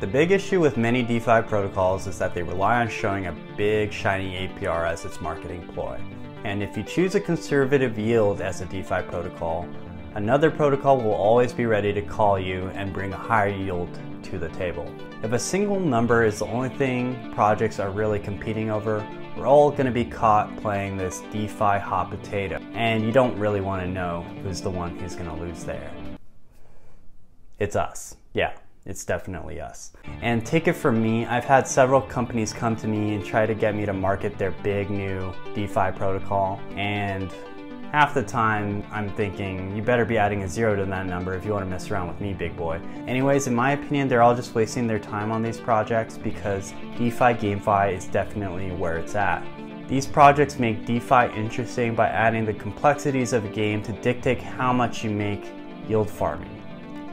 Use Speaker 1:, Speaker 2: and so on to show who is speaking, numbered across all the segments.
Speaker 1: The big issue with many DeFi protocols is that they rely on showing a big shiny APR as its marketing ploy. And if you choose a conservative yield as a DeFi protocol, another protocol will always be ready to call you and bring a higher yield to the table. If a single number is the only thing projects are really competing over, we're all going to be caught playing this DeFi hot potato, and you don't really want to know who's the one who's going to lose there. It's us. Yeah, it's definitely us. And take it from me, I've had several companies come to me and try to get me to market their big new DeFi protocol, and half the time I'm thinking you better be adding a zero to that number if you want to mess around with me, big boy. Anyways, in my opinion, they're all just wasting their time on these projects because DeFi GameFi is definitely where it's at. These projects make DeFi interesting by adding the complexities of a game to dictate how much you make yield farming.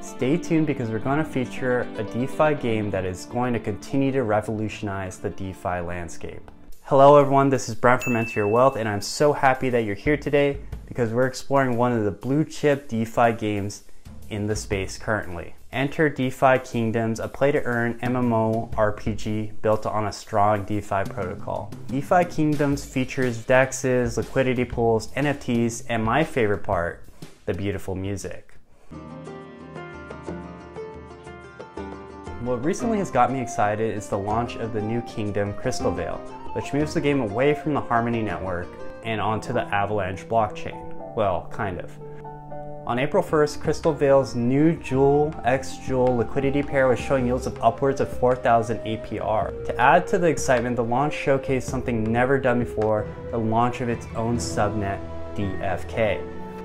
Speaker 1: Stay tuned because we're going to feature a DeFi game that is going to continue to revolutionize the DeFi landscape. Hello everyone, this is Brent from Enter Your Wealth and I'm so happy that you're here today because we're exploring one of the blue chip DeFi games in the space currently. Enter DeFi Kingdoms, a play to earn MMO RPG built on a strong DeFi protocol. DeFi Kingdoms features dexes, liquidity pools, NFTs, and my favorite part, the beautiful music. What recently has got me excited is the launch of the new kingdom, Crystalvale, which moves the game away from the Harmony network and onto the Avalanche blockchain. Well, kind of. On April 1st, Crystalvale's new Jewel X Jewel liquidity pair was showing yields of upwards of 4,000 APR. To add to the excitement, the launch showcased something never done before, the launch of its own subnet, DFK.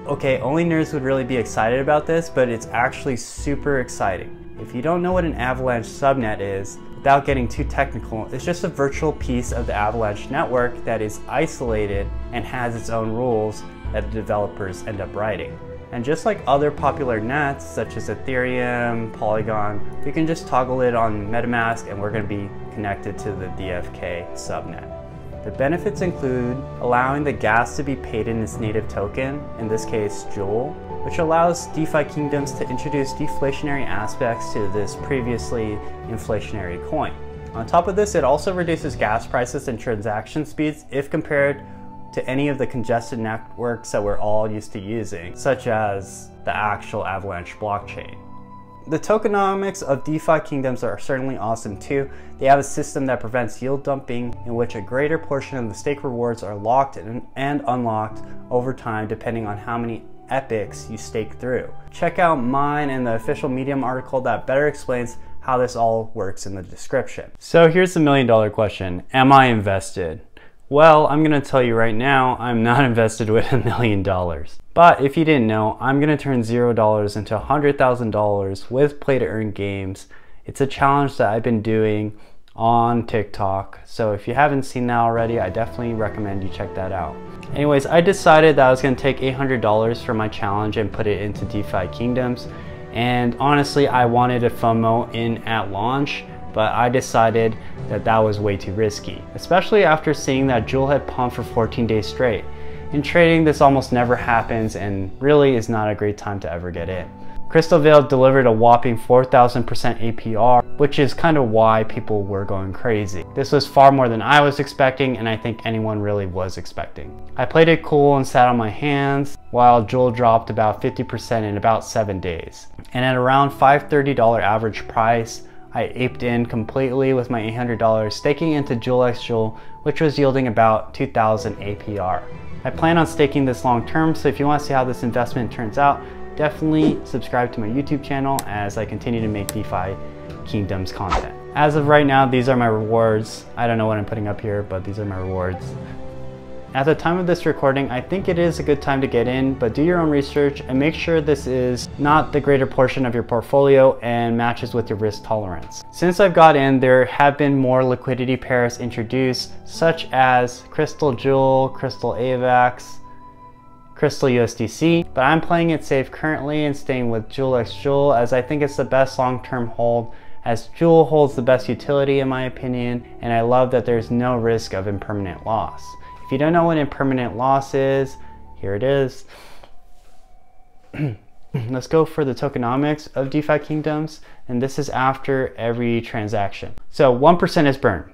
Speaker 1: Okay, only nerds would really be excited about this, but it's actually super exciting. If you don't know what an Avalanche subnet is, without getting too technical, it's just a virtual piece of the Avalanche network that is isolated and has its own rules that the developers end up writing. And just like other popular nets, such as Ethereum, Polygon, we can just toggle it on MetaMask and we're going to be connected to the DFK subnet. The benefits include allowing the gas to be paid in its native token, in this case Jewel, which allows DeFi kingdoms to introduce deflationary aspects to this previously inflationary coin. On top of this, it also reduces gas prices and transaction speeds if compared to any of the congested networks that we're all used to using, such as the actual Avalanche blockchain. The tokenomics of DeFi kingdoms are certainly awesome too. They have a system that prevents yield dumping in which a greater portion of the stake rewards are locked and unlocked over time depending on how many epics you stake through. Check out mine and the official Medium article that better explains how this all works in the description. So here's the million dollar question. Am I invested? Well, I'm gonna tell you right now, I'm not invested with a million dollars. But if you didn't know, I'm gonna turn zero dollars into a $100,000 with play to earn games. It's a challenge that I've been doing on TikTok. So if you haven't seen that already, I definitely recommend you check that out. Anyways, I decided that I was gonna take $800 for my challenge and put it into DeFi Kingdoms. And honestly, I wanted a FOMO in at launch, but I decided that that was way too risky, especially after seeing that Jewel had pumped for 14 days straight. In trading, this almost never happens and really is not a great time to ever get in. Crystalvale delivered a whopping 4,000% APR, which is kind of why people were going crazy. This was far more than I was expecting and I think anyone really was expecting. I played it cool and sat on my hands while Jewel dropped about 50% in about 7 days. And at around $530 average price, I aped in completely with my $800 staking into Jewel X Jewel, which was yielding about 2000 APR. I plan on staking this long term, so if you want to see how this investment turns out, definitely subscribe to my YouTube channel as I continue to make DeFi Kingdoms content. As of right now, these are my rewards. I don't know what I'm putting up here, but these are my rewards. At the time of this recording, I think it is a good time to get in, but do your own research and make sure this is not the greater portion of your portfolio and matches with your risk tolerance. Since I've got in, there have been more liquidity pairs introduced, such as Crystal Jewel, Crystal AVAX, Crystal USDC, but I'm playing it safe currently and staying with Jewel X Jewel as I think it's the best long-term hold as Jewel holds the best utility in my opinion and I love that there's no risk of impermanent loss. If you don't know what impermanent loss is, here it is. Let's go for the tokenomics of DeFi Kingdoms, and this is after every transaction. So 1% is burn.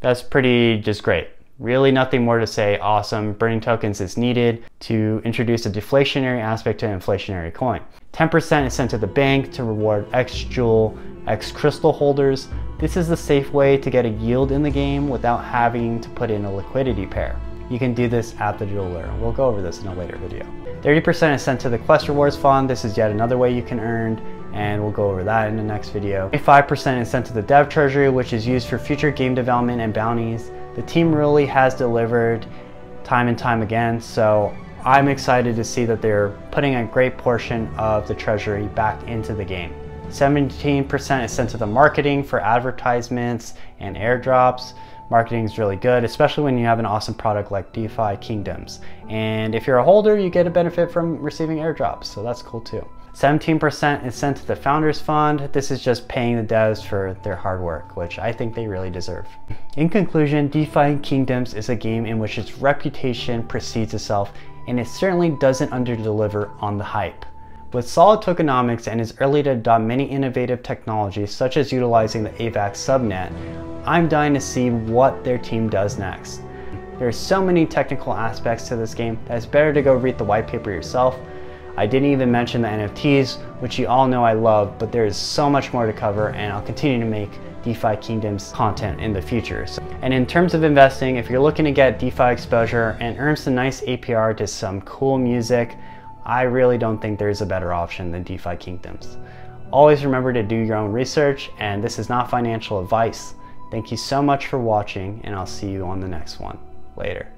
Speaker 1: That's pretty just great. Really nothing more to say. Awesome. Burning tokens is needed to introduce a deflationary aspect to an inflationary coin. 10% is sent to the bank to reward X Jewel, X Crystal holders. This is the safe way to get a yield in the game without having to put in a liquidity pair. You can do this at the jeweler. We'll go over this in a later video. 30% is sent to the Quest Rewards Fund. This is yet another way you can earn and we'll go over that in the next video. 5% is sent to the Dev Treasury, which is used for future game development and bounties. The team really has delivered time and time again, so I'm excited to see that they're putting a great portion of the treasury back into the game. 17% is sent to the marketing for advertisements and airdrops. Marketing is really good, especially when you have an awesome product like DeFi Kingdoms. And if you're a holder, you get a benefit from receiving airdrops, so that's cool too. 17% is sent to the Founders Fund. This is just paying the devs for their hard work, which I think they really deserve. In conclusion, DeFi Kingdoms is a game in which its reputation precedes itself, and it certainly doesn't underdeliver on the hype. With solid tokenomics and is early to adopt many innovative technologies such as utilizing the AVAX subnet, I'm dying to see what their team does next. There are so many technical aspects to this game that it's better to go read the white paper yourself, I didn't even mention the NFTs, which you all know I love, but there is so much more to cover and I'll continue to make DeFi Kingdoms content in the future. So, and in terms of investing, if you're looking to get DeFi exposure and earn some nice APR to some cool music, I really don't think there's a better option than DeFi Kingdoms. Always remember to do your own research and this is not financial advice. Thank you so much for watching and I'll see you on the next one. Later.